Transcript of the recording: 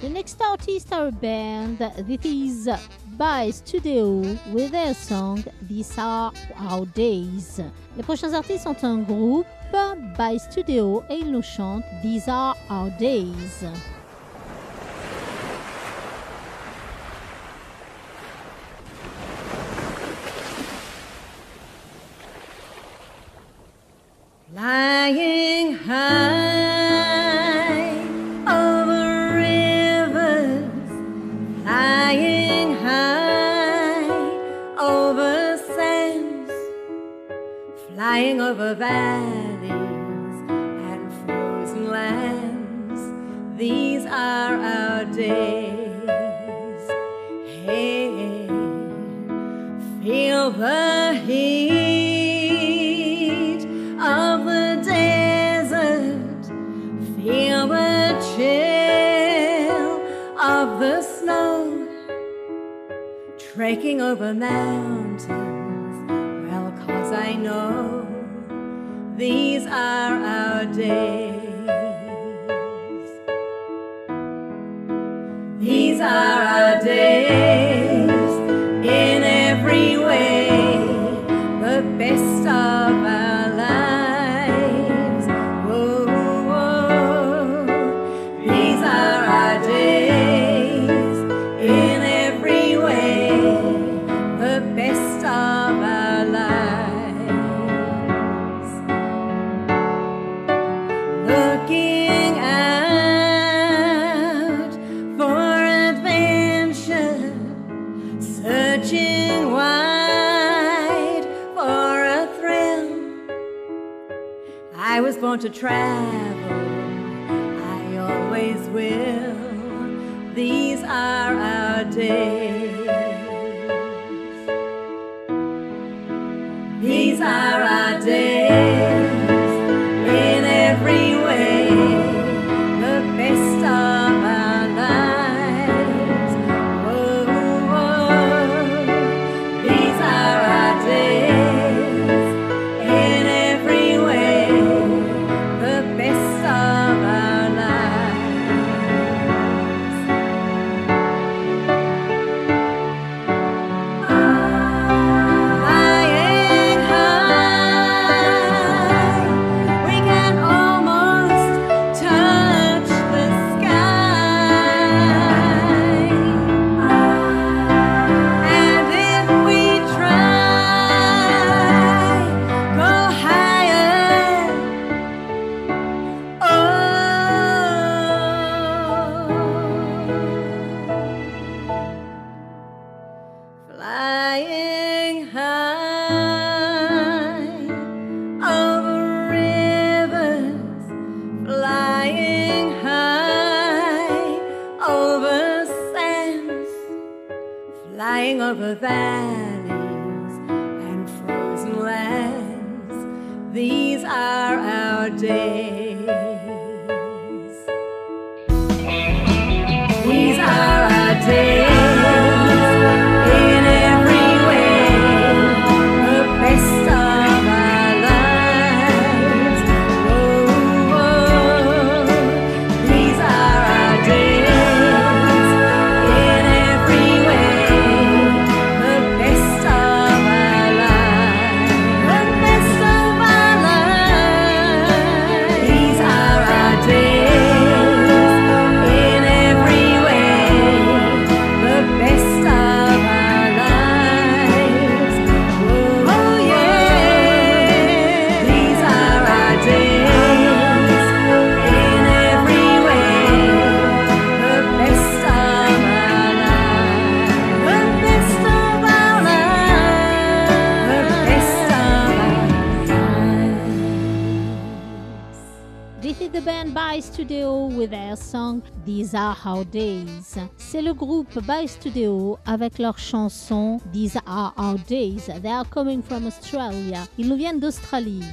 The next artist are band. This is by Studio with their song These Are Our Days. Les prochains artistes sont un groupe by Studio et ils nous chantent These Are Our Days. Flying high flying over valleys and frozen lands. These are our days. Hey, feel the heat of the desert. Feel the chill of the snow. Trekking over mountains. I know these are our days. These are I was born to travel, I always will. These are our days. These are our days flying high over sands, flying over valleys and frozen lands. These are our days. Band by Studio with their song These Are Our Days. C'est le groupe by Studio avec leur chanson These Are Our Days. They are coming from Australia. Ils nous viennent d'Australie.